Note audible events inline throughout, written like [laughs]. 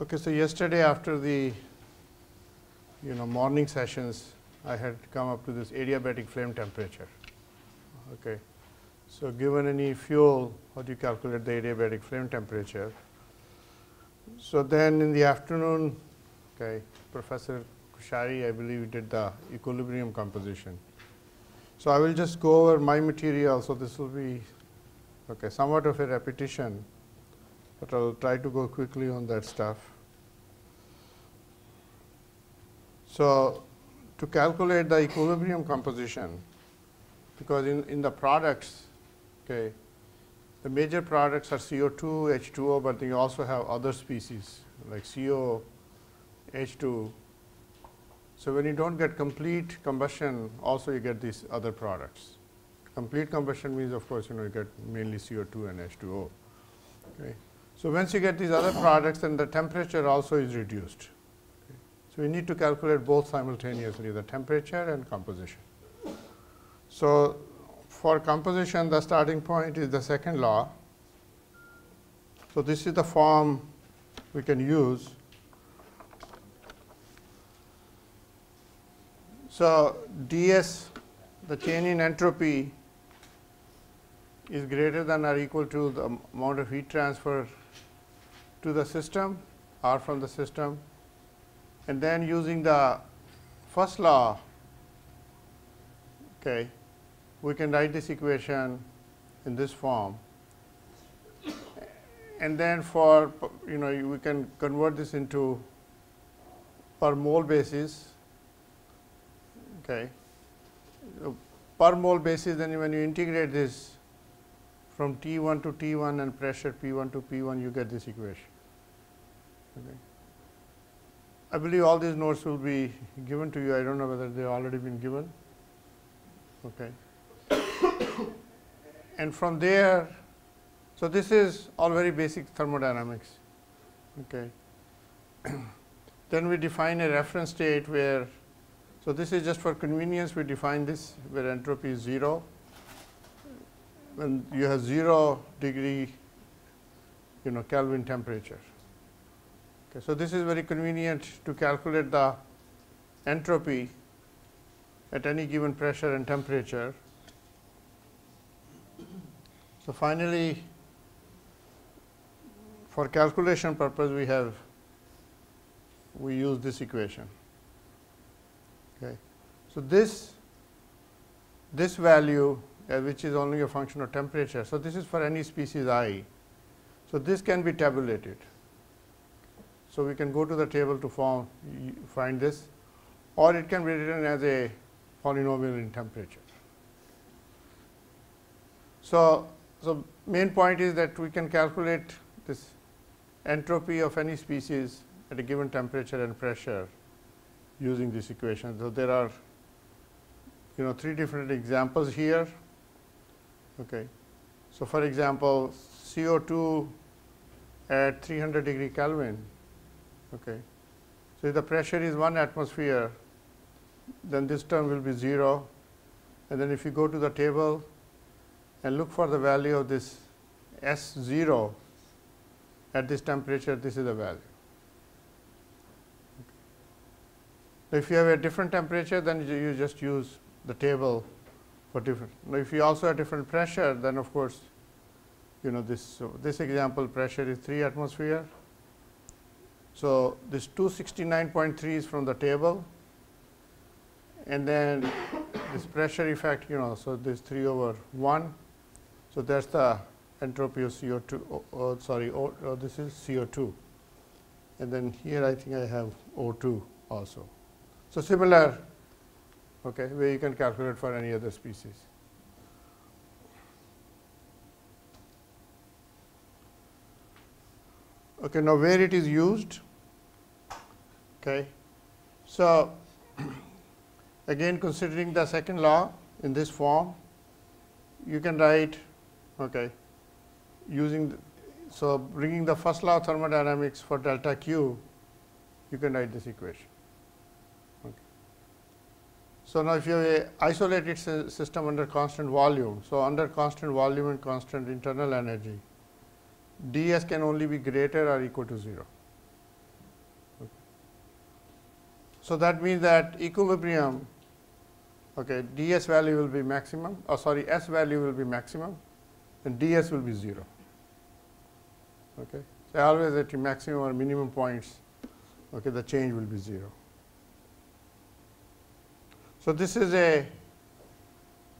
Okay, so yesterday after the you know morning sessions, I had come up to this adiabatic flame temperature. Okay, so given any fuel, how do you calculate the adiabatic flame temperature? So then in the afternoon, okay, Professor Kushari, I believe, did the equilibrium composition. So I will just go over my material. So this will be okay, somewhat of a repetition, but I'll try to go quickly on that stuff. So to calculate the equilibrium composition, because in, in the products, okay, the major products are CO2, H2O, but you also have other species like CO, H2. So when you don't get complete combustion, also you get these other products. Complete combustion means, of course, you know, you get mainly CO2 and H2O. Okay. So once you get these other products, then the temperature also is reduced. So we need to calculate both simultaneously, the temperature and composition. So for composition, the starting point is the second law. So this is the form we can use. So ds, the change in entropy is greater than or equal to the amount of heat transfer to the system or from the system. And then using the first law, okay, we can write this equation in this form. And then for, you know, we can convert this into per mole basis, okay. Per mole basis, then when you integrate this from T1 to T1 and pressure P1 to P1, you get this equation. Okay. I believe all these notes will be given to you. I don't know whether they have already been given. Okay [coughs] and from there, so this is all very basic thermodynamics. Okay. [coughs] then we define a reference state where, so this is just for convenience, we define this where entropy is 0. When you have 0 degree, you know, Kelvin temperature. Okay, so this is very convenient to calculate the entropy at any given pressure and temperature so, finally, for calculation purpose we have we use this equation. Okay. So, this this value uh, which is only a function of temperature. So, this is for any species i. So, this can be tabulated. So, we can go to the table to form, find this or it can be written as a polynomial in temperature. So, so, main point is that we can calculate this entropy of any species at a given temperature and pressure using this equation. So, there are you know three different examples here. Okay. So, for example, CO2 at 300 degree Kelvin. Okay. So, if the pressure is 1 atmosphere, then this term will be 0 and then if you go to the table and look for the value of this S 0 at this temperature, this is the value. If you have a different temperature, then you just use the table for different. If you also have different pressure, then of course, you know this. So this example pressure is 3 atmosphere. So this 269.3 is from the table, and then this pressure effect, you know, so this 3 over 1 so, that is the entropy of CO2, oh, oh, sorry, oh, oh, this is CO2 and then here I think I have O2 also. So, similar okay, where you can calculate for any other species. Okay, now where it is used? Okay. So, [clears throat] again considering the second law in this form, you can write okay, using the, so bringing the first law of thermodynamics for delta Q, you can write this equation. Okay. So now if you have a isolated system under constant volume, so under constant volume and constant internal energy, ds can only be greater or equal to 0. Okay. So that means that equilibrium, okay, ds value will be maximum, or sorry, s value will be maximum, and ds will be 0. Okay. So always at maximum or minimum points, okay, the change will be 0. So this is a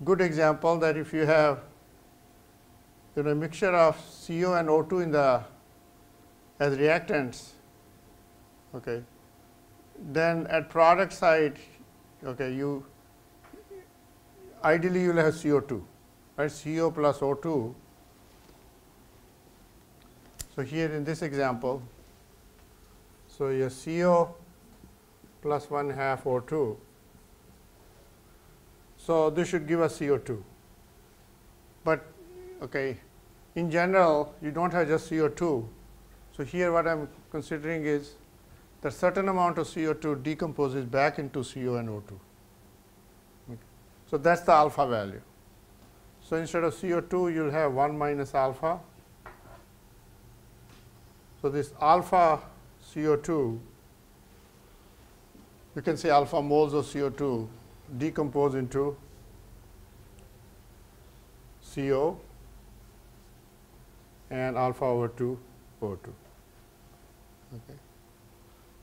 good example that if you have you know, mixture of CO and O2 in the as reactants, okay, then at product side, okay, you ideally you will have CO2, right? CO plus O2. So here in this example, so your CO plus one half O2. So this should give us CO2. But okay, in general, you don't have just CO2. So here what I'm considering is that certain amount of CO2 decomposes back into CO and O2. Okay. So that's the alpha value. So instead of CO2, you'll have 1 minus alpha. So this alpha CO2, you can say alpha moles of CO2 decompose into CO and alpha over 2 over 2. Okay.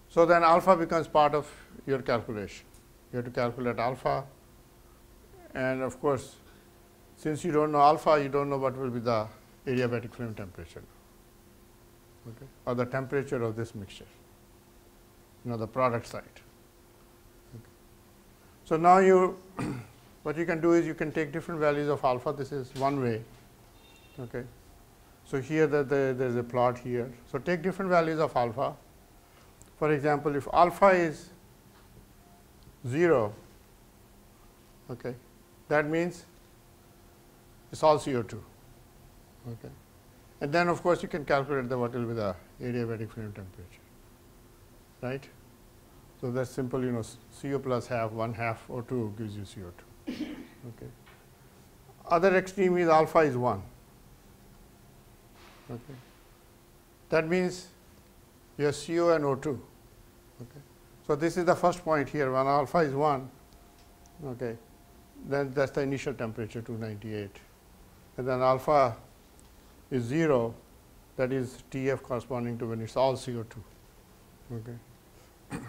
So then alpha becomes part of your calculation. You have to calculate alpha and of course, since you don't know alpha, you don't know what will be the adiabatic flame temperature okay, or the temperature of this mixture, you know the product side. Okay. So now you [clears throat] what you can do is you can take different values of alpha. This is one way. Okay. So here the, the, there is a plot here. So take different values of alpha. For example, if alpha is 0, okay, that means it's all CO2. Okay. And then of course, you can calculate the what will be the adiabatic flame temperature, right? So that's simple, you know, CO plus half, 1 half O2 gives you CO2. [coughs] Okay. Other extreme is alpha is 1. Okay. That means you have CO and O2. Okay. So this is the first point here. When alpha is 1, okay, then that's the initial temperature 298. And then alpha is 0, that is TF corresponding to when it's all CO2. Okay.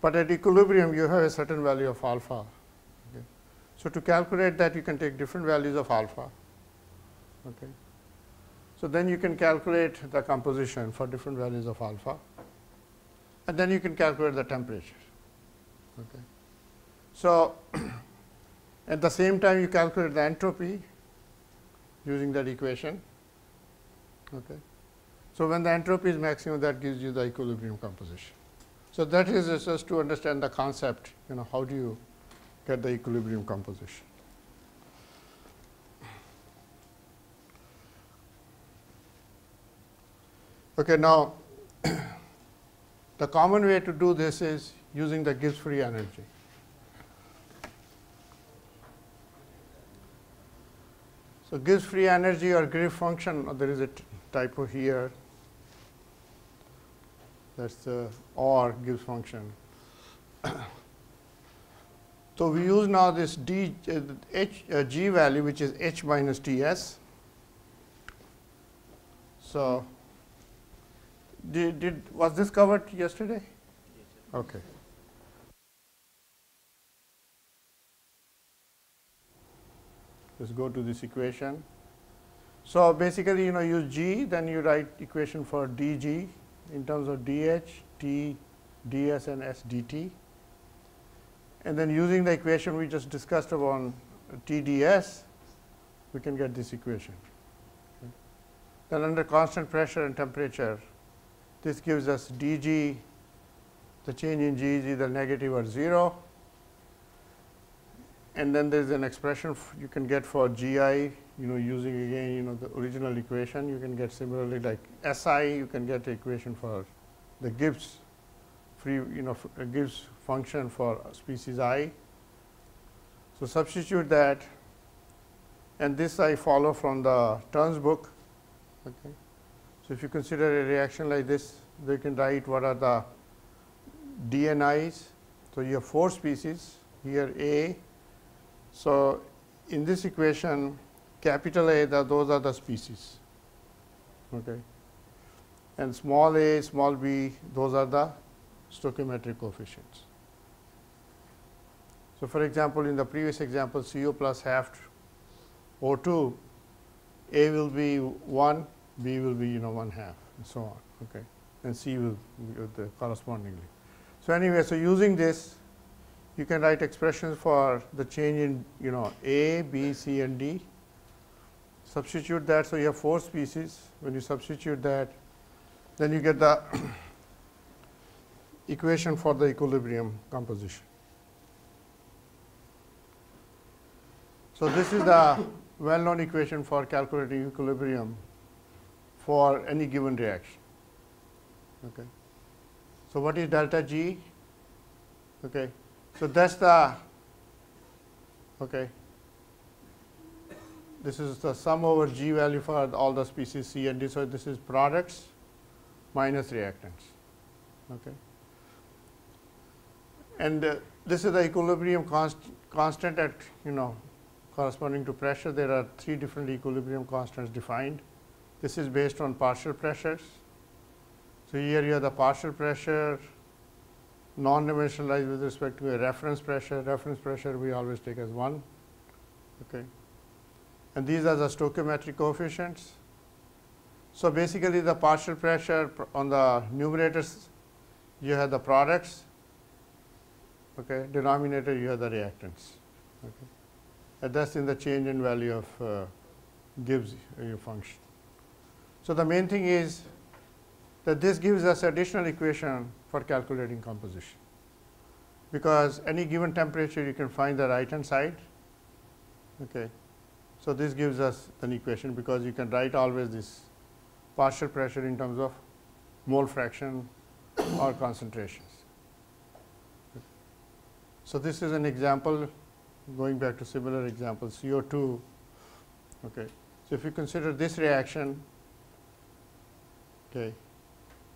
but at equilibrium, you have a certain value of alpha. Okay. So to calculate that, you can take different values of alpha. Okay. So then you can calculate the composition for different values of alpha, and then you can calculate the temperature. Okay. So [clears throat] at the same time, you calculate the entropy using that equation. Okay. So when the entropy is maximum, that gives you the equilibrium composition. So that is just to understand the concept, you know, how do you get the equilibrium composition. Okay, now [clears throat] the common way to do this is using the Gibbs free energy. So Gibbs free energy or Gibbs function, there is a typo here. That's the or Gibbs function. [clears throat] so we use now this d uh, h uh, g value, which is h minus ts. So did, did was this covered yesterday? Okay. Let's go to this equation. So basically, you know, use G, then you write equation for dG in terms of dH, T, ds, and S dt. And then using the equation we just discussed about TDS, we can get this equation. Okay. Then under constant pressure and temperature, this gives us dg, the change in g is either negative or 0. And then there is an expression you can get for gi, you know, using again, you know, the original equation. You can get similarly like SI, you can get equation for the Gibbs free, you know, Gibbs function for species i. So substitute that, and this I follow from the Turns book. Okay. So, if you consider a reaction like this, they can write what are the DNIs So you have four species here A. So in this equation, capital A, the, those are the species. Okay. And small a, small b, those are the stoichiometric coefficients. So for example, in the previous example, CO plus half O2, A will be 1, B will be you know 1 half and so on, okay, and C will be uh, the correspondingly. So anyway, so using this, you can write expressions for the change in you know A, B, C and D. Substitute that, so you have four species. When you substitute that, then you get the [coughs] equation for the equilibrium composition. So this is the well-known equation for calculating equilibrium for any given reaction. Okay. So what is delta G? Okay. So that's the okay. This is the sum over G value for all the species C and D. So this is products minus reactants. Okay. And uh, this is the equilibrium const constant at you know corresponding to pressure. There are three different equilibrium constants defined. This is based on partial pressures. So here you have the partial pressure non-dimensionalized with respect to a reference pressure. Reference pressure we always take as 1. Okay. And these are the stoichiometric coefficients. So basically the partial pressure on the numerators you have the products, okay. denominator you have the reactants. Okay. And that's in the change in value of uh, Gibbs your function. So the main thing is that this gives us additional equation for calculating composition. Because any given temperature you can find the right hand side. Okay. So this gives us an equation because you can write always this partial pressure in terms of mole fraction or concentrations. So this is an example going back to similar examples CO2. Okay. So if you consider this reaction, okay,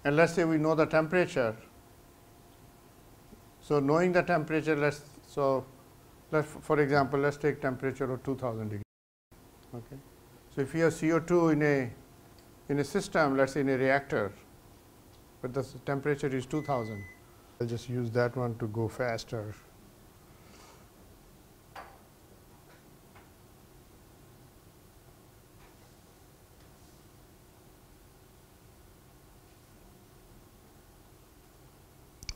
and let's say we know the temperature. So knowing the temperature, let's so let's for example, let's take temperature of 2000 degrees. Okay. So if you have CO2 in a in a system, let's say in a reactor, but the temperature is 2000, I'll just use that one to go faster.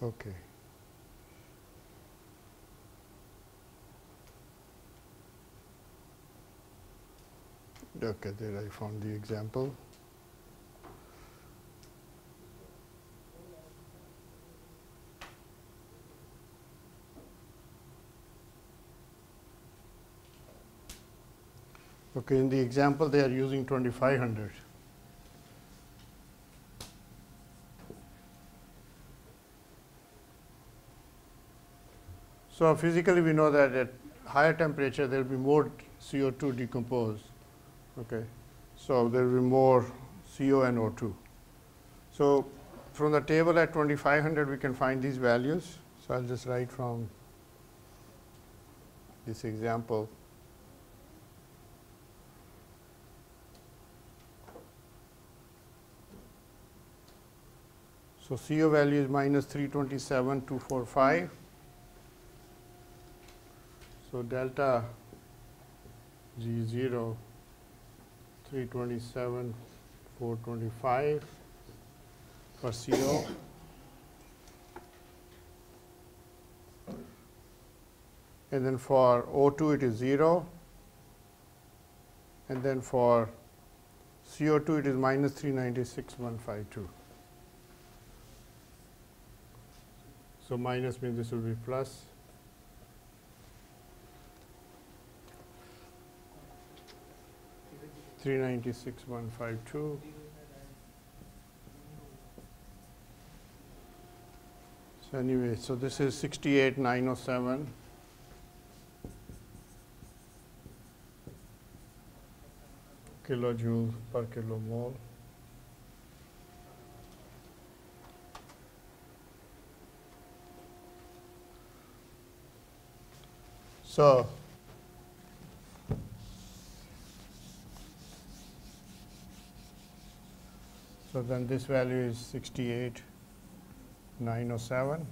Okay. Okay, there I found the example. Okay, in the example they are using 2500. So physically we know that at higher temperature there will be more CO2 decomposed. Okay. So there will be more CO and O2. So from the table at 2500 we can find these values. So I'll just write from this example. So CO value is minus 327,245. So delta G 0 327 425 for CO. And then for O2 it is 0 and then for CO2 it is minus 396152. So minus means this will be plus Three ninety six one five two. So anyway, so this is sixty-eight nine oh seven. Kilojoule per kilomole. So, so then this value is 68,907.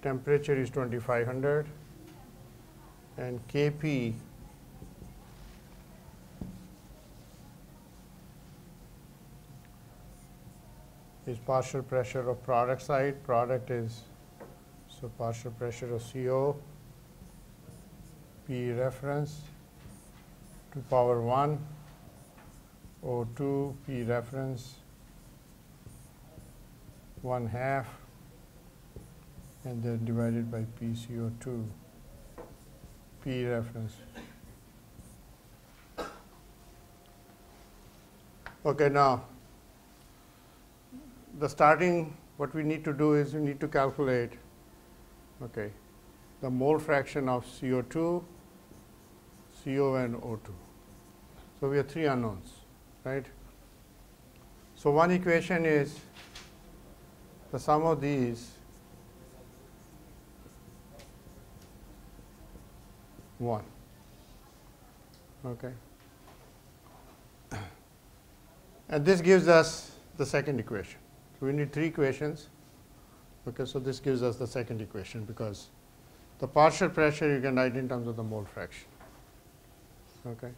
Temperature is 2500 and Kp is partial pressure of product side. Product is so partial pressure of CO, P reference to power 1, O2, P reference 1 half, and then divided by PCO2, P reference. Okay, now the starting, what we need to do is we need to calculate, okay, the mole fraction of CO2, CO and O2. So we have three unknowns, right? So one equation is the sum of these one, okay? [coughs] And this gives us the second equation. So we need three equations. Okay, so this gives us the second equation because the partial pressure you can write in terms of the mole fraction. Okay.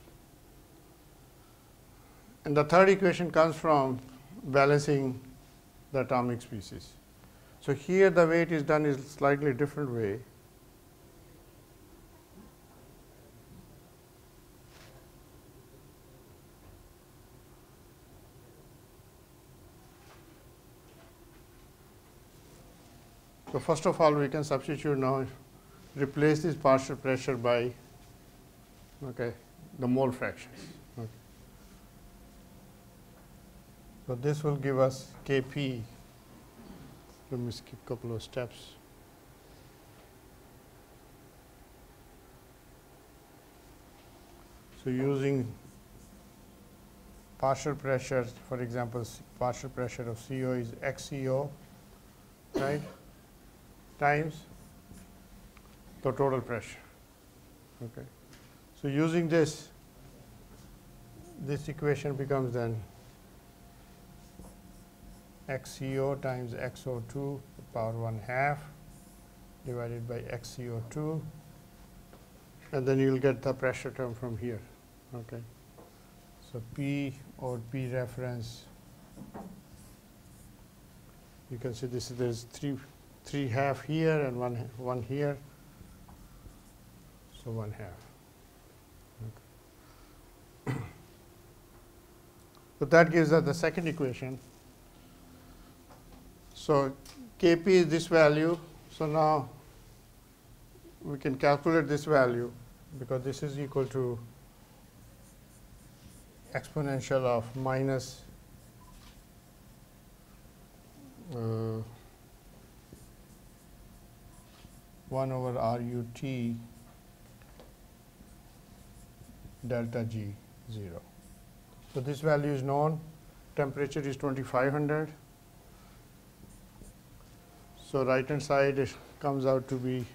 And the third equation comes from balancing the atomic species. So here the way it is done is slightly different way. So first of all, we can substitute now, replace this partial pressure by okay, the mole fractions. Okay. So this will give us Kp. Let me skip a couple of steps. So using partial pressure, for example, partial pressure of CO is XCO, right? times the total pressure. Okay. So using this, this equation becomes then XCO times XO2 power 1 half divided by XCO2 and then you will get the pressure term from here. Okay. So P or P reference, you can see this is there's three three half here and one, one here. So one half. Okay. [coughs] so that gives us the second equation. So Kp is this value. So now we can calculate this value because this is equal to exponential of minus uh, 1 over RUT delta G 0. So, this value is known, temperature is 2500. So, right hand side comes out to be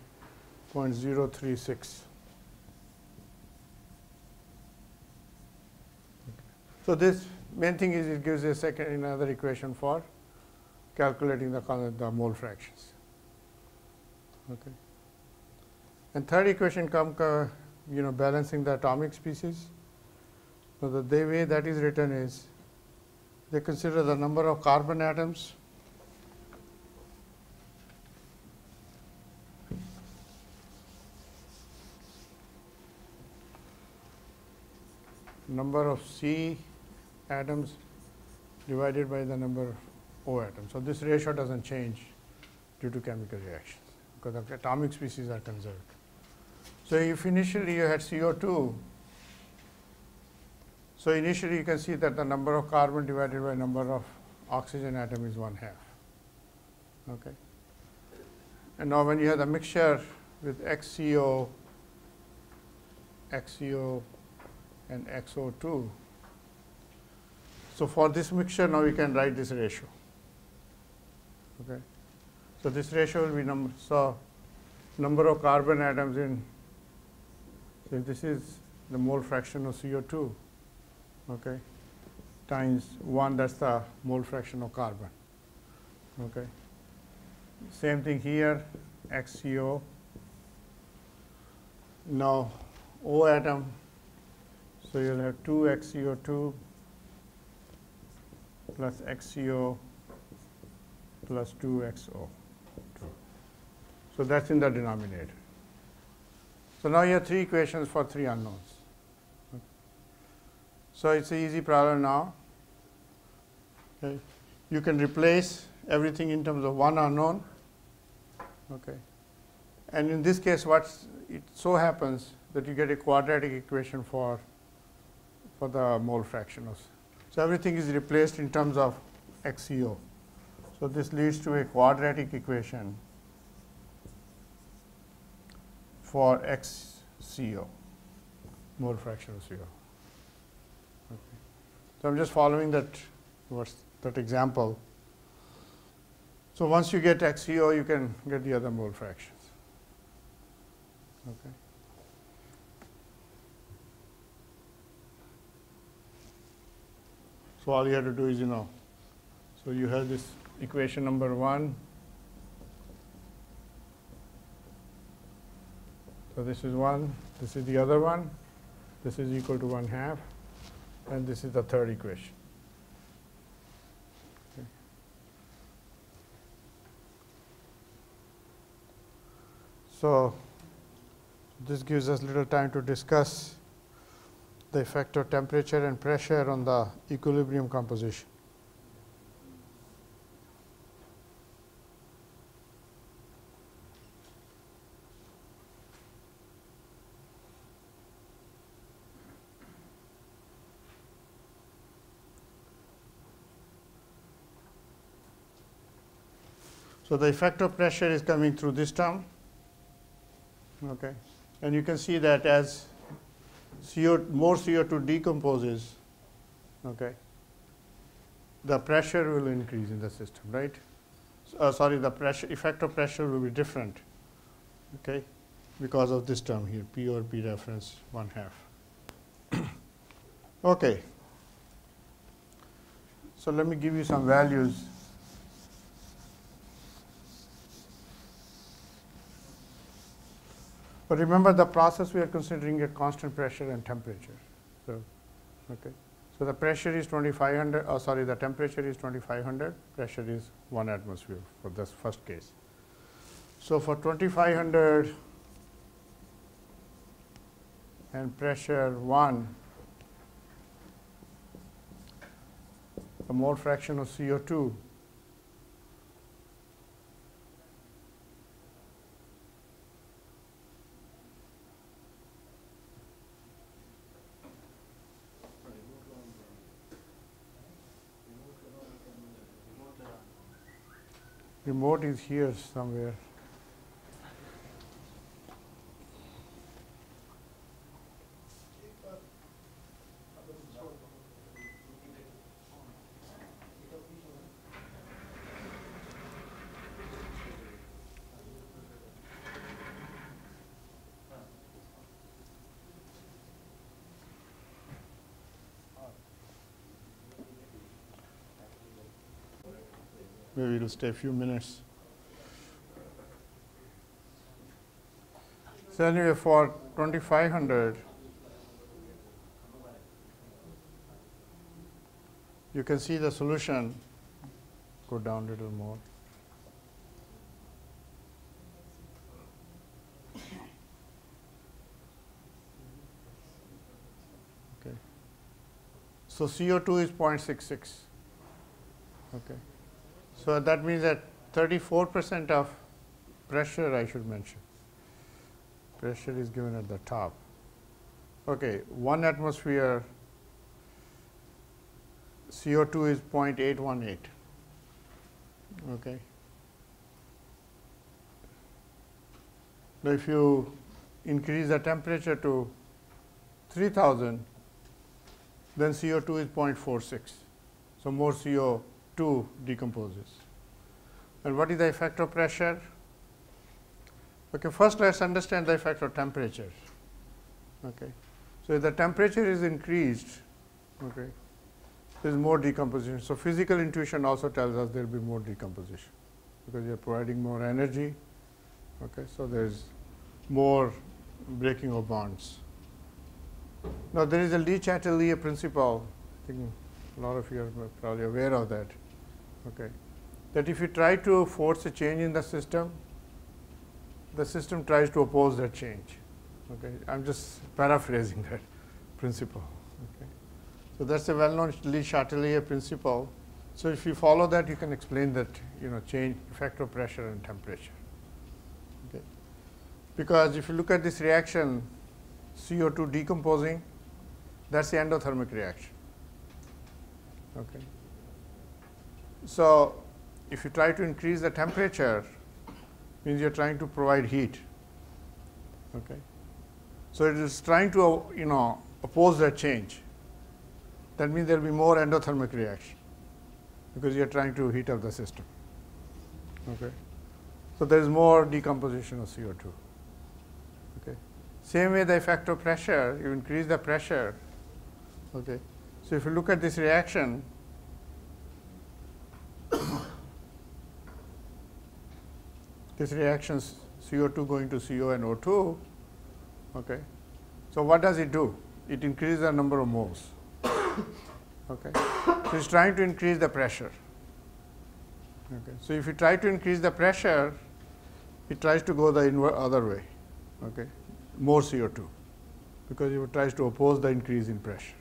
0.036. So, this main thing is it gives a second another equation for calculating the, the mole fractions. Okay. And third equation come, uh, you know, balancing the atomic species. So the way that is written is, they consider the number of carbon atoms number of C atoms divided by the number of O atoms. So this ratio doesn't change due to chemical reactions because the atomic species are conserved. So, if initially you had CO2, so initially you can see that the number of carbon divided by number of oxygen atom is one half. Okay. And now when you have the mixture with XCO, XCO and XO2, so for this mixture now we can write this ratio. Okay. So this ratio will be number, so number of carbon atoms in, so this is the mole fraction of CO2, okay, times 1, that's the mole fraction of carbon, okay. Same thing here, XCO. Now, O atom, so you'll have 2 XCO2 plus XCO plus 2xO2. So that's in the denominator. So now you have three equations for three unknowns. So it's an easy problem now. Okay. You can replace everything in terms of one unknown. Okay. And in this case, what it so happens that you get a quadratic equation for for the mole fraction. So everything is replaced in terms of XCO. So this leads to a quadratic equation for XCO, mole fraction of CO. Okay. So I'm just following that that example. So once you get XCO, you can get the other mole fractions. Okay. So all you have to do is, you know, so you have this equation number one. So this is one, this is the other one, this is equal to one half, and this is the third equation. So this gives us little time to discuss the effect of temperature and pressure on the equilibrium composition. So the effect of pressure is coming through this term. Okay. And you can see that as CO, more CO2 decomposes, okay, the pressure will increase in the system, right? Uh, sorry, the pressure effect of pressure will be different, okay, because of this term here, P or P reference one half. [coughs] okay. So let me give you some values. But remember the process we are considering at constant pressure and temperature. So, okay. So the pressure is 2500, oh uh, sorry, the temperature is 2500, pressure is 1 atmosphere for this first case. So for 2500 and pressure 1, the mole fraction of CO2 Remote is here somewhere. Maybe it'll stay a few minutes. So anyway, for 2500, you can see the solution go down a little more. Okay. So CO2 is 0.66. Okay. So that means that 34 percent of pressure I should mention. Pressure is given at the top. Okay, one atmosphere CO2 is 0.818. Okay. Now, if you increase the temperature to 3000, then CO2 is 0.46. So, more CO 2 decomposes. And what is the effect of pressure? Okay, first let's understand the effect of temperature. Okay, so if the temperature is increased, okay, there is more decomposition. So physical intuition also tells us there will be more decomposition because you are providing more energy. Okay, so there is more breaking of bonds. Now there is a Le Chatelier principle. I think a lot of you are probably aware of that. Okay, that if you try to force a change in the system, the system tries to oppose that change. Okay, I'm just paraphrasing that [laughs] principle. Okay, so that's a well-known Le Chatelier principle. So if you follow that, you can explain that you know change effect of pressure and temperature. Okay, because if you look at this reaction, CO2 decomposing, that's the endothermic reaction. Okay. So if you try to increase the temperature, means you're trying to provide heat. Okay. So it is trying to you know oppose that change. That means there will be more endothermic reaction because you're trying to heat up the system. Okay. So there is more decomposition of CO2. Okay. Same way the effect of pressure, you increase the pressure. Okay. So if you look at this reaction, this reaction CO2 going to CO and O2. Okay. So what does it do? It increases the number of moles. Okay. So it's trying to increase the pressure. Okay. So if you try to increase the pressure, it tries to go the other way. Okay. More CO2 because it tries to oppose the increase in pressure.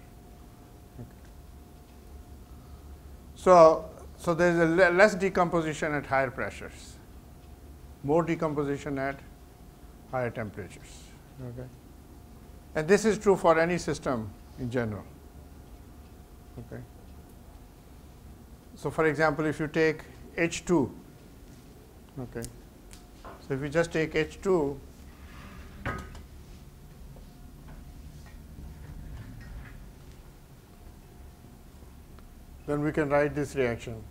So, so there is a le less decomposition at higher pressures more decomposition at higher temperatures. Okay. And this is true for any system in general. Okay. So, for example, if you take H2, okay. So, if you just take H2, then we can write this reaction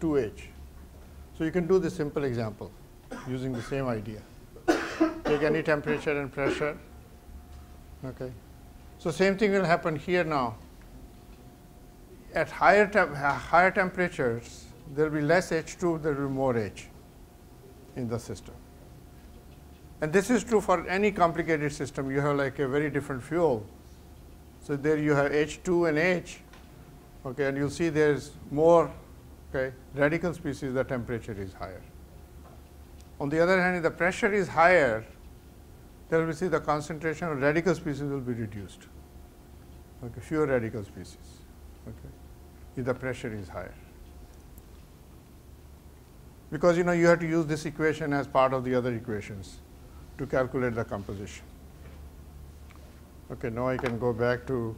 2H. So, you can do this simple example using the same idea. Take any temperature and pressure. Okay. So same thing will happen here now. At higher, higher temperatures, there will be less H2, there will be more H in the system. And this is true for any complicated system. You have like a very different fuel. So there you have H2 and H, okay, and you'll see there's more okay, radical species, the temperature is higher. On the other hand, if the pressure is higher, then we see the concentration of radical species will be reduced. Okay, fewer radical species. Okay, if the pressure is higher. Because you know you have to use this equation as part of the other equations to calculate the composition. Okay, now I can go back to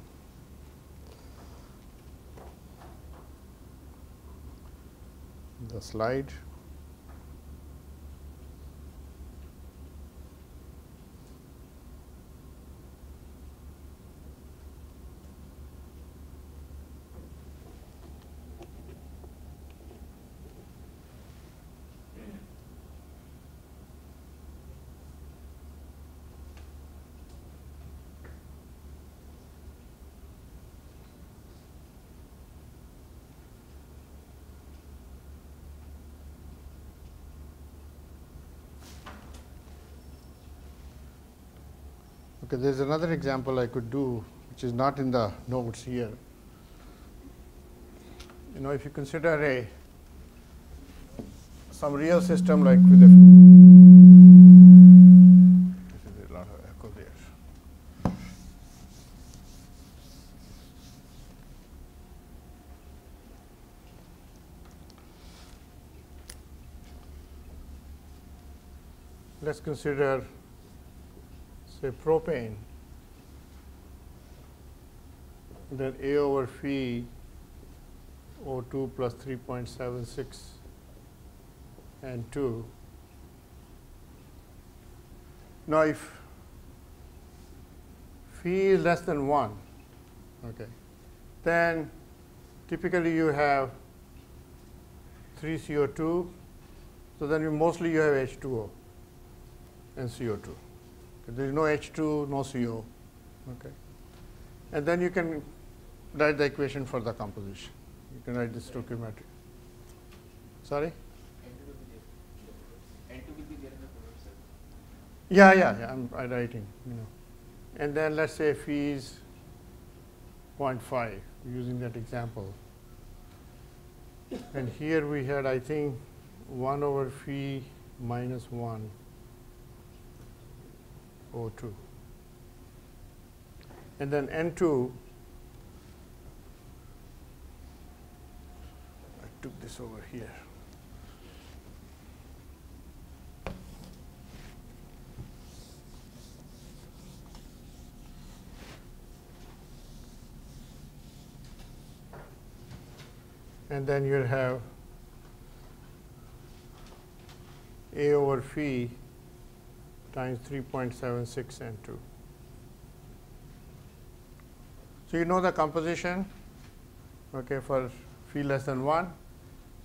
the slide. Okay, there's another example I could do, which is not in the notes here. You know, if you consider a some real system like with a a lot of. Let's consider say propane, then A over phi O2 plus 3.76 N2. Now, if phi is less than 1, okay, then typically you have 3 CO2, so then you mostly you have H2O. and CO2. There is no H2, no CO. Okay. And then you can write the equation for the composition. You can write this stoichiometric. Sorry? Yeah, yeah, yeah, I'm, I'm writing, you know. And then let's say phi is 0.5, using that example. And here we had, I think, 1 over phi minus 1 O2. And then N2, I took this over here. and then you'll have A over phi times 3.76 and 2. So you know the composition okay, for phi less than 1.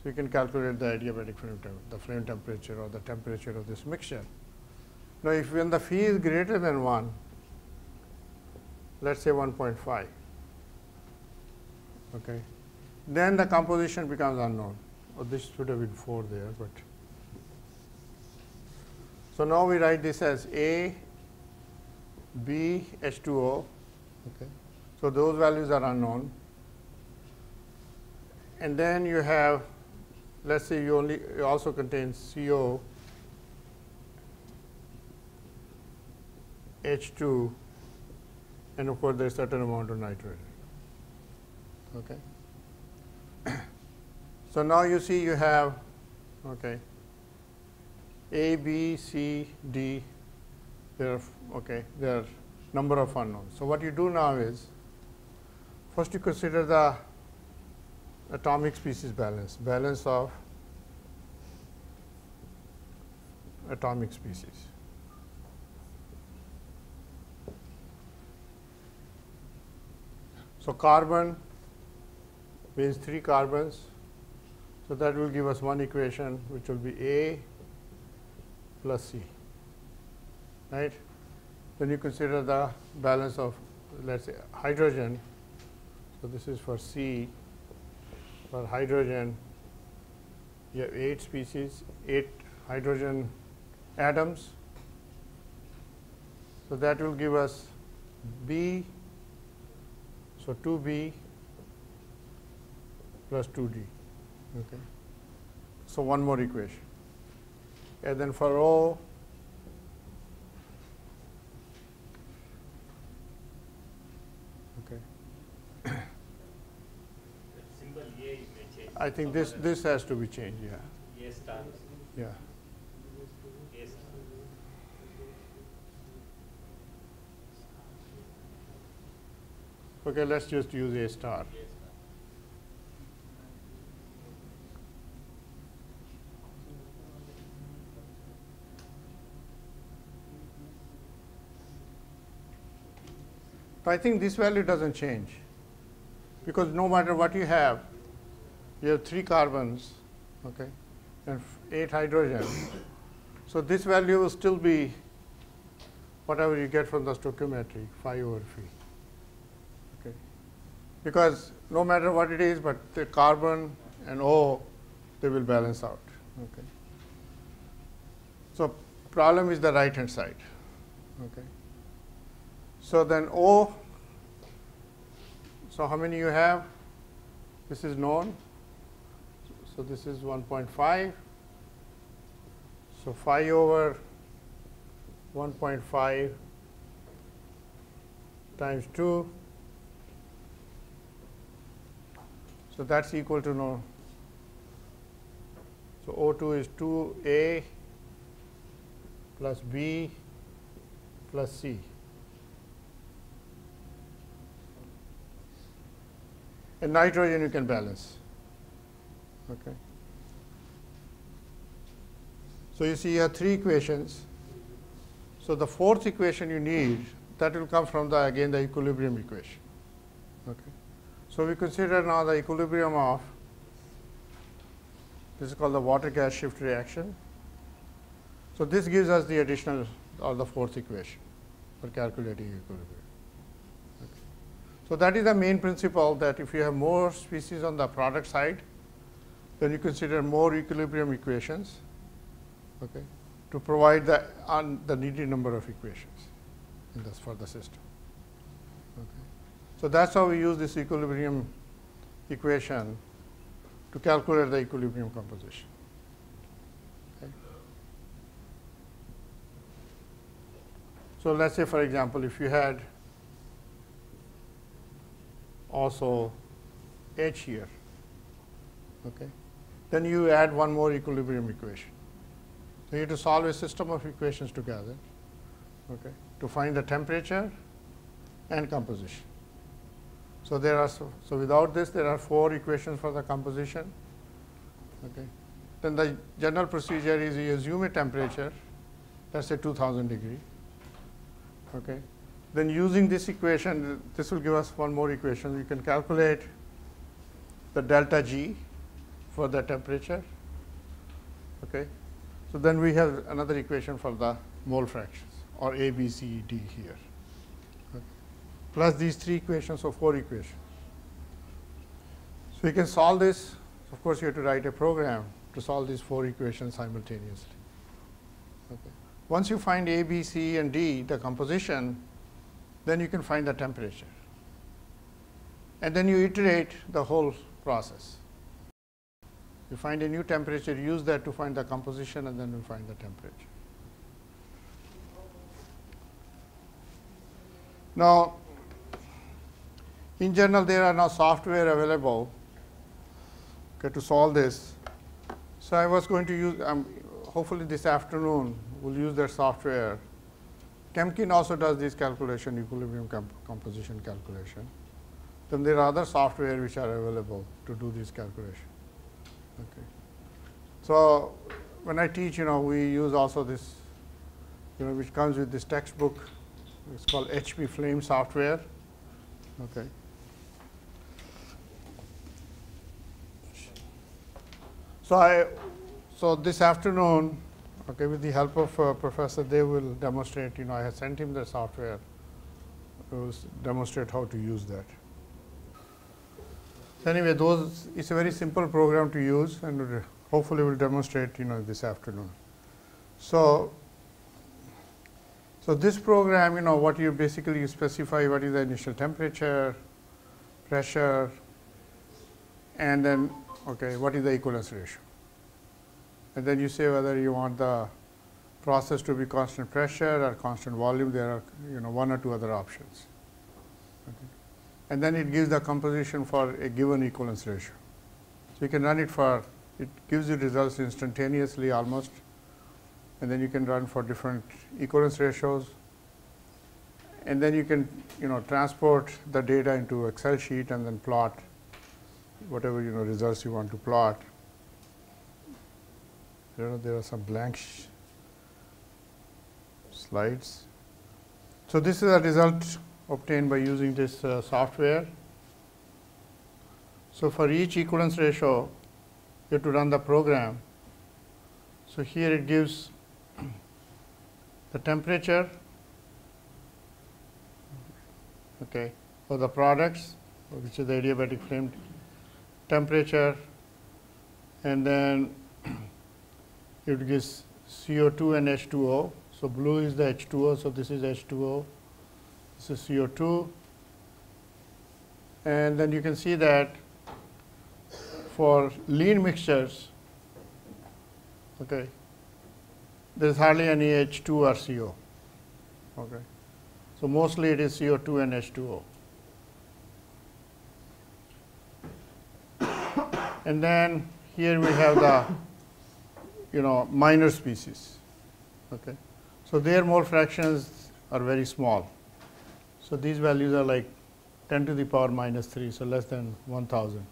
So you can calculate the adiabatic flame temperature, the flame temperature or the temperature of this mixture. Now if when the phi is greater than 1, let's say 1.5, okay, then the composition becomes unknown. Oh, this should have been 4 there, but. So now we write this as A, B, H2O. Okay. So those values are unknown. And then you have, let's say you only also contain CO, H2, and of course there's certain amount of nitrogen. Okay. So now you see you have okay A, B, C, D, there are okay, there are number of unknowns. So what you do now is first you consider the atomic species balance, balance of atomic species. So carbon means three carbons so, that will give us one equation which will be A plus C, right. Then you consider the balance of let us say hydrogen. So, this is for C for hydrogen you have 8 species, 8 hydrogen atoms. So, that will give us B, so 2B plus 2D. Okay. So one more equation. And then for O, okay. I think this this has to be changed. Yeah. Star. Yeah. Okay. Let's just use A star. A star. So I think this value doesn't change because no matter what you have, you have three carbons, okay, and eight hydrogen. So this value will still be whatever you get from the stoichiometry, phi over phi. Okay. Because no matter what it is, but the carbon and O, they will balance out. Okay. So problem is the right hand side. Okay. So then O, so how many you have? This is known. So this is 1.5. So phi over 1.5 times 2. So that's equal to no. So O2 is 2A plus B plus C. and nitrogen you can balance. Okay. So you see you have three equations. So the fourth equation you need that will come from the again the equilibrium equation. Okay. So we consider now the equilibrium of this is called the water gas shift reaction. So this gives us the additional or the fourth equation for calculating equilibrium. So that is the main principle that if you have more species on the product side, then you consider more equilibrium equations okay, to provide the, on the needed number of equations in this for the system. Okay. So that's how we use this equilibrium equation to calculate the equilibrium composition. Okay. So let's say, for example, if you had also H here, okay, then you add one more equilibrium equation. So you have to solve a system of equations together, okay, to find the temperature and composition. So there are so, so without this there are four equations for the composition. Okay. Then the general procedure is you assume a temperature, let's say 2000 degree. Okay. Then using this equation, this will give us one more equation. We can calculate the delta G for the temperature. Okay. So then we have another equation for the mole fractions or A, B, C, D here plus these three equations, so four equations. So you can solve this. Of course, you have to write a program to solve these four equations simultaneously. Okay. Once you find A, B, C, and D, the composition, then you can find the temperature. And then you iterate the whole process. You find a new temperature, use that to find the composition, and then you find the temperature. Now, in general, there are now software available okay, to solve this. So I was going to use, um, hopefully this afternoon, we'll use that software. Chemkin also does this calculation, equilibrium comp composition calculation. Then there are other software which are available to do this calculation. Okay. So when I teach, you know, we use also this, you know, which comes with this textbook. It's called HP Flame software. Okay. So I, so this afternoon, okay, with the help of uh, Professor, they will demonstrate. You know, I have sent him the software to demonstrate how to use that. So anyway, those it's a very simple program to use, and hopefully we'll demonstrate. You know, this afternoon. So. So this program, you know, what you basically you specify what is the initial temperature, pressure, and then okay, what is the equivalence ratio? And then you say whether you want the process to be constant pressure or constant volume. There are you know one or two other options. Okay. And then it gives the composition for a given equivalence ratio. So you can run it for it gives you results instantaneously almost, and then you can run for different equivalence ratios. And then you can you know transport the data into Excel sheet and then plot whatever you know results you want to plot. There are, some blank slides. So this is a result obtained by using this uh, software. So for each equivalence ratio, you have to run the program. So here it gives the temperature, okay, for the products, which is the adiabatic flame temperature and then it gives CO2 and H2O. So, blue is the H2O, so this is H2O, this is CO2 and then you can see that for lean mixtures, okay, there is hardly any H2 or CO. Okay. So, mostly it is CO2 and H2O. [coughs] And then here we have the you know minor species. Okay. So their mole fractions are very small. So these values are like 10 to the power minus 3, so less than 1000.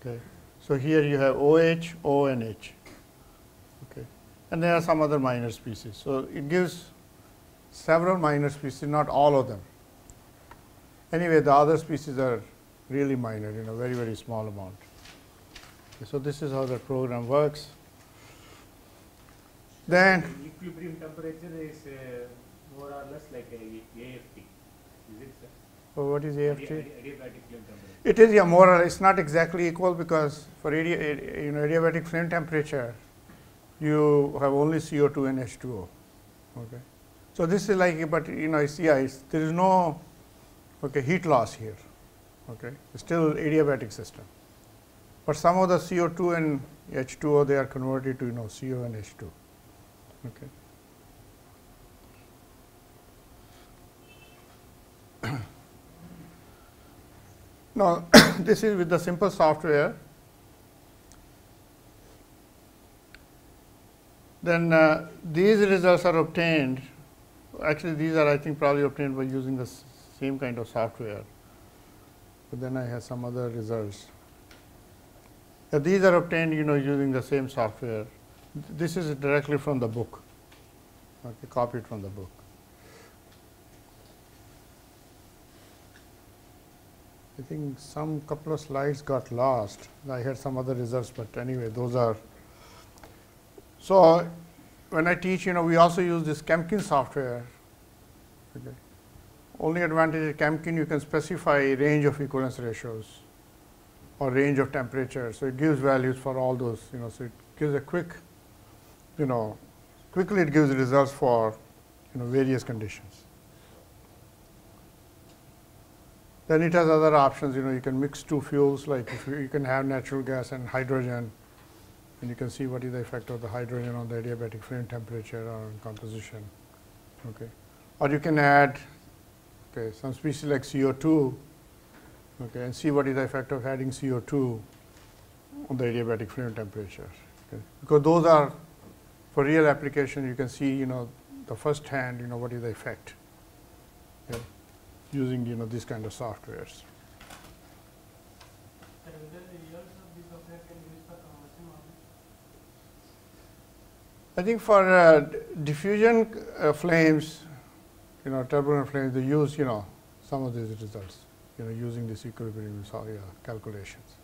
Okay. So here you have OH, O and H. Okay. And there are some other minor species. So it gives several minor species, not all of them. Anyway, the other species are really minor, you know, very, very small amount. Okay, so this is how the program works. Then, Equilibrium temperature is uh, more or less like a AFT. Is it, sir? oh, what is AFT? Adiabatic flame temperature. It is yeah, more or less, it's not exactly equal because for adi- adi- you know, adiabatic flame temperature, you have only CO2 and H2O. Okay. So this is like, but you know, it's, yeah, it's, there is no okay, heat loss here. Okay. It's still adiabatic system. But some of the CO2 and H2O, they are converted to, you know, CO and H2. Okay. [coughs] Now, [coughs] this is with the simple software. Then uh, these results are obtained. Actually, these are, I think, probably obtained by using the same kind of software. But then I have some other results. These are obtained, you know, using the same software. Th- This is directly from the book. Okay, copied from the book. I think some couple of slides got lost. I had some other results, but anyway, those are. So when I teach, you know, we also use this Chemkin software. Okay. Only advantage of Chemkin, you can specify range of equivalence ratios or range of temperature. So it gives values for all those, you know, so it gives a quick, you know, quickly it gives results for, you know, various conditions. Then it has other options, you know, you can mix two fuels, like if you, you can have natural gas and hydrogen, and you can see what is the effect of the hydrogen on the adiabatic flame temperature or on composition. Okay. Or you can add okay, some species like CO2, okay, and see what is the effect of adding CO2 on the adiabatic flame temperature. Okay. Because those are, for real application, you can see, you know, the first hand, you know, what is the effect. Using you know these kind of softwares. And whether the results of this software can be used for combustion or I think for uh, diffusion uh, flames, you know, turbulent flames, they use you know some of these results, you know, using this equilibrium yeah, calculations.